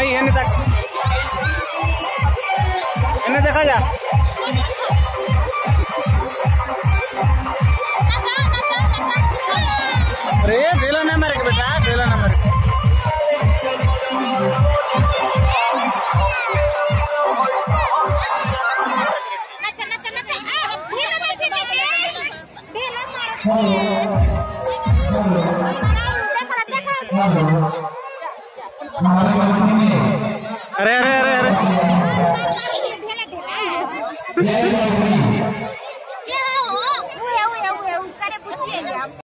Ahí, ¿dónde está? ¿Dónde está? ¿Dónde está? अरे ढेला ना मारे बेटा ढेला ना मारे। अरे अरे अरे